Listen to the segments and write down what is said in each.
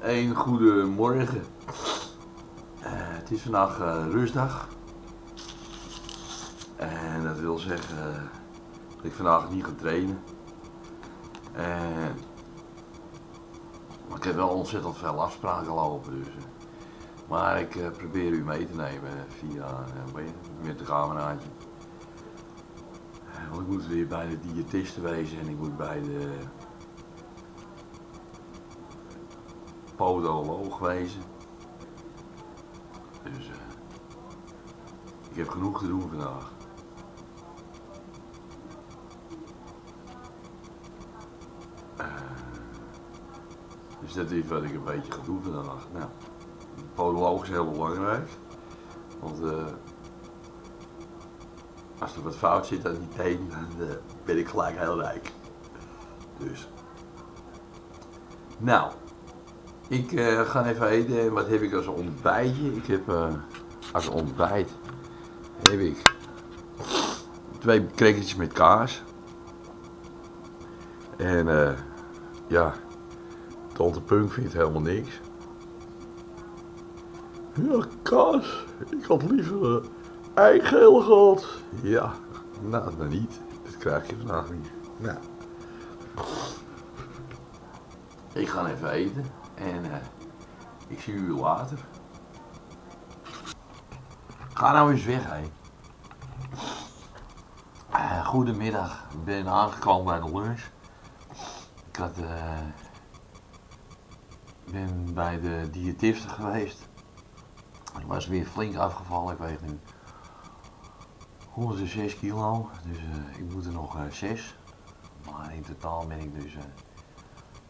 Een goede morgen. Eh, het is vandaag eh, rustdag. En dat wil zeggen dat ik vandaag niet ga trainen. En ik heb wel ontzettend veel afspraken lopen. Dus, eh, maar ik probeer u mee te nemen via met de cameraatje. Want ik moet weer bij de diëtisten wezen en ik moet bij de podoloog wezen. Dus eh, ik heb genoeg te doen vandaag. Eh, dus dat is wat ik een beetje ga doen vandaag. Nou, podoloog is heel belangrijk. Want eh, als er wat fout zit aan die teen, dan ben ik gelijk heel rijk. Dus. Nou, ik eh, ga even eten. En wat heb ik als ontbijtje? Ik heb eh, als ontbijt heb ik twee crackertjes met kaas. En eh, ja, Tante Punk vindt helemaal niks. Ja, kaas. Ik had liever uh, eigeel gehad. Ja, nou, dan niet. Dat krijg je vandaag niet. Nou. Ik ga even eten en eh, ik zie u later. Ga nou eens weg, hé. Eh, goedemiddag, ik ben aangekomen bij de lunch. Ik had, eh, ben bij de diëtiste geweest. Ik was weer flink afgevallen, ik weeg nu 106 kilo, dus ik moet er nog eh 6. Maar in totaal ben ik dus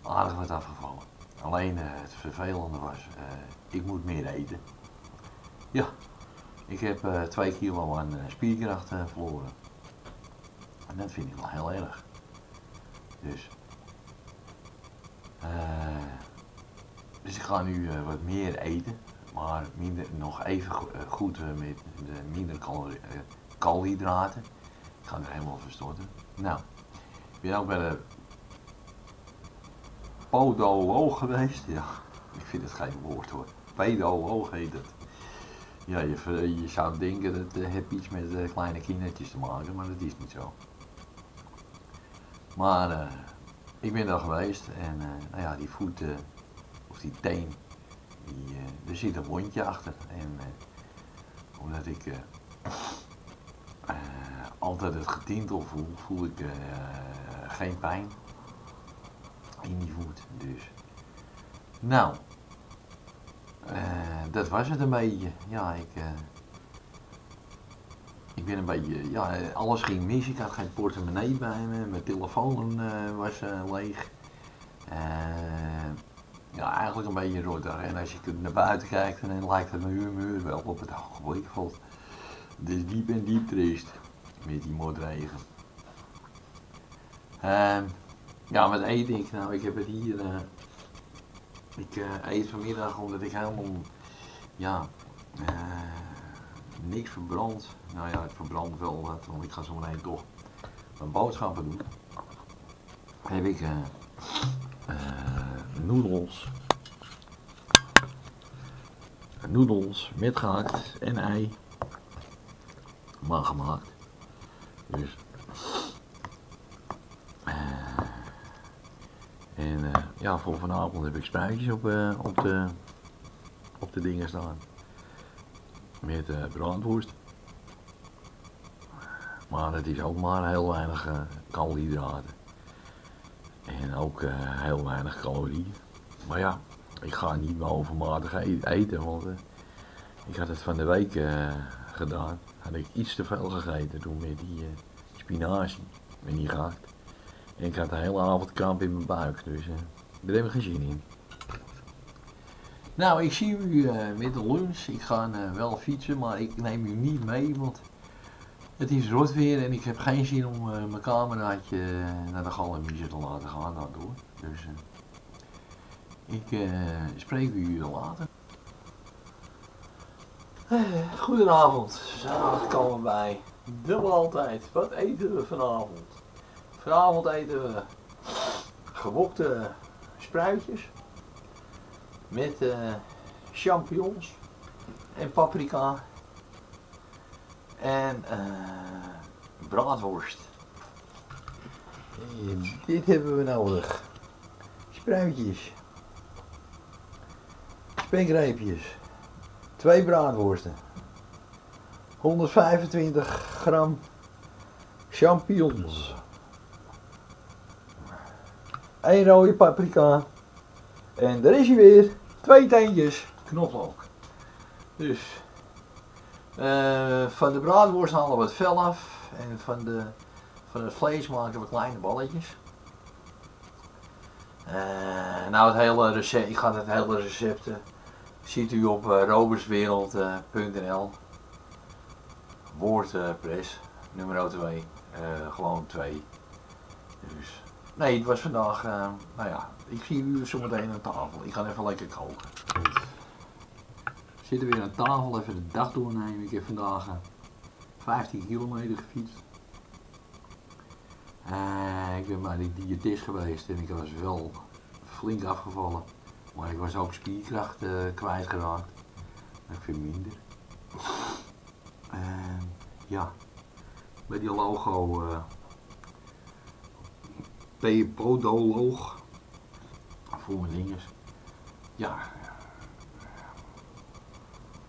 aardig wat afgevallen. Alleen eh, het vervelende was, eh, ik moet meer eten. Ja, ik heb eh 2 kilo aan spierkracht verloren. En dat vind ik wel heel erg. Dus, dus ik ga nu wat meer eten, maar minder, nog even go- goed met de minder koolhydraten. Ik ga er helemaal verstorten. Nou, ik ben ook bij de podoloog geweest. Ja, ik vind het geen woord hoor. Pedoloog heet het. Ja, je, zou denken dat het heeft iets met eh, kleine kindertjes te maken, maar dat is niet zo. Maar eh, ik ben daar geweest en eh, nou ja, die voet, eh, of die teen, die, eh, er zit een wondje achter. En eh, omdat ik eh, eh, altijd het getintel voel, voel ik eh, geen pijn in die voet. Dus, nou, eh, dat was het een beetje. Ja, ik, eh, ik ben een beetje, ja, alles ging mis. Ik had geen portemonnee bij me. Mijn telefoon eh, was leeg. Ja, eigenlijk een beetje rotter. En als je naar buiten kijkt, dan lijkt het muur, muur wel op het ogenblik. Het is diep en diep triest met die motregen. Ja, wat eet ik? Nou, ik heb het hier. eh, ik eh, eet vanmiddag omdat ik helemaal. Ja. eh, niks verbrand. Nou ja, het verbrandt wel wat, want ik ga zo meteen toch mijn boodschappen doen. Heb ik noedels. Noedels met gehakt en ei. Maar gemaakt. Dus. En eh, ja, voor vanavond heb ik spruitjes op, eh, op, de, op de dingen staan. Met eh brandworst. Maar het is ook maar heel weinig eh, koolhydraten. En ook heel weinig calorieën. Maar ja, ik ga niet meer overmatig e- eten, want ik had het van de week gedaan. Had ik iets te veel gegeten toen met die spinazie, met die gehakt. Ik had de hele avond kramp in mijn buik, dus eh daar heb ik geen zin in. Nou, ik zie u eh, met de lunch. Ik ga eh, wel fietsen, maar ik neem u niet mee, want het is rot weer en ik heb geen zin om mijn cameraatje naar de gallerie te laten gaan daardoor. Dus ik spreek u later. Goedenavond, zo komen bij de maaltijd. Wat eten we vanavond? Vanavond eten we gewokte spruitjes. Met eh, champignons en paprika. En uh, braadworst. Dit hebben we nodig. Spruitjes. Spekreepjes. Twee braadworsten. 125 gram champignons. 1 rode paprika. En daar is hij weer. Twee teentjes knoflook. Dus uh, van de braadworst halen we het vel af. En van, de, van het vlees maken we kleine balletjes. Uh, nou het hele recept, ik ga het hele recept ziet u op uh, roberswereld.nl Woordpress nummer 2, gewoon 2. Dus Nee, het was vandaag, uh, nou ja, ik zie u zometeen aan tafel. Ik ga even lekker koken. Zitten weer aan tafel, even de dag doornemen. Ik heb vandaag uh, 15 kilometer gefietst. Uh, ik ben bij de diëtist geweest en ik was wel flink afgevallen. Maar ik was ook spierkracht kwijtgeraakt. Ik vind minder. ja, bij die logo Podoloog. Voor mijn dinges. Ja.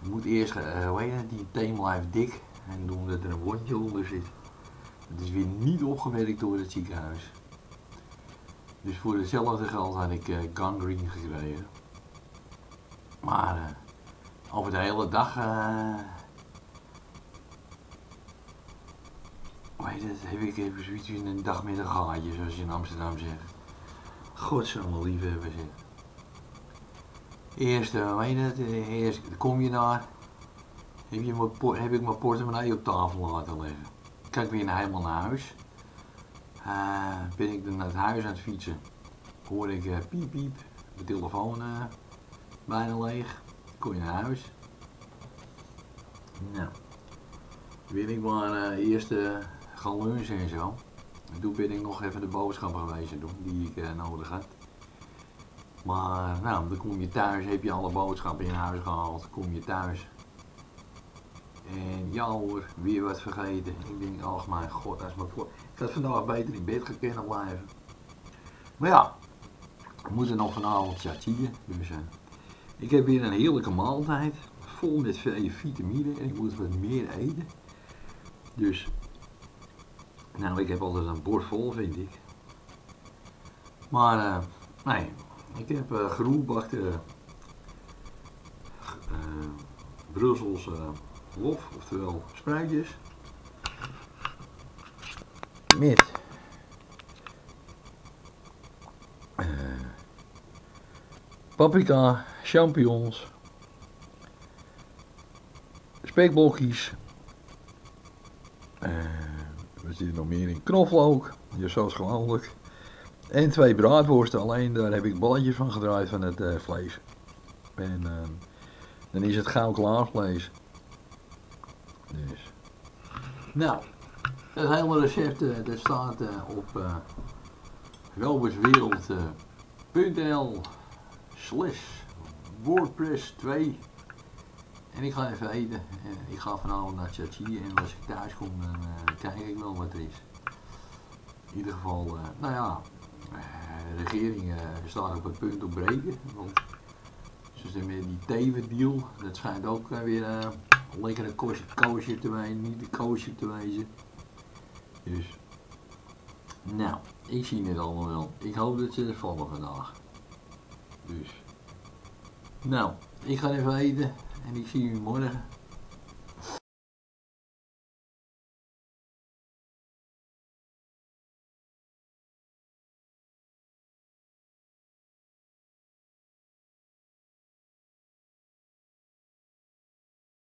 Je moet eerst, uh, hoe heet het, die dik. En doen dat er een wondje onder zit. Het is weer niet opgewerkt door het ziekenhuis. Dus voor hetzelfde geld had ik uh, gangrene gekregen. Maar uh, over de hele dag uh, weet het, heb ik even zoiets in een gaatje, zoals je in Amsterdam zegt. Godzijdank liefhebber zeg. Eerst, uh, weet het, eerst kom je daar, heb, je mijn, heb ik mijn portemonnee op tafel laten liggen. Kijk weer naar, helemaal naar huis. Ben ik dan naar het huis aan het fietsen, hoor ik piep piep, de telefoon bijna leeg. Kom je naar huis. Nou, ben ik maar eerst gaan lunchen en zo. En toen ben ik nog even de boodschappen geweest doen die ik uh, nodig had. Maar nou, dan kom je thuis, heb je alle boodschappen in huis gehaald, kom je thuis. En ja hoor, weer wat vergeten. Ik denk, ach mijn god, als mijn voor. Ik had vandaag beter in bed gekend blijven. Maar ja, we moeten nog vanavond chatien. Dus uh, ik heb weer een heerlijke maaltijd. Vol met veel vitamine en ik moet wat meer eten. Dus nou, ik heb altijd een bord vol, vind ik. Maar, uh, nee, ik heb uh, geroerbakte uh, Brusselse lof, oftewel spruitjes. Met paprika, champignons, spekblokjes, er zit nog meer in knoflook, zoals gewoonlijk. En twee braadworsten, alleen daar heb ik balletjes van gedraaid van het uh, vlees. En uh, dan is het gauw klaar vlees. Dus. Nou, het hele recept dat staat op uh, robertswereld.nl slash wordpress 2 en ik ga even eten. En ik ga vanavond naar Chachi en als ik thuis kom dan uh, kijk ik wel wat er is. In ieder geval, uh, nou ja, de regering staat op het punt op breken. Ze zijn met die tevendeal, dat schijnt ook weer een lekkere koosje te wezen, niet de koosje te wezen. Dus, nou, ik zie het allemaal wel. Ik hoop dat ze er vallen vandaag. Dus, nou, ik ga even eten. En ik zie u morgen.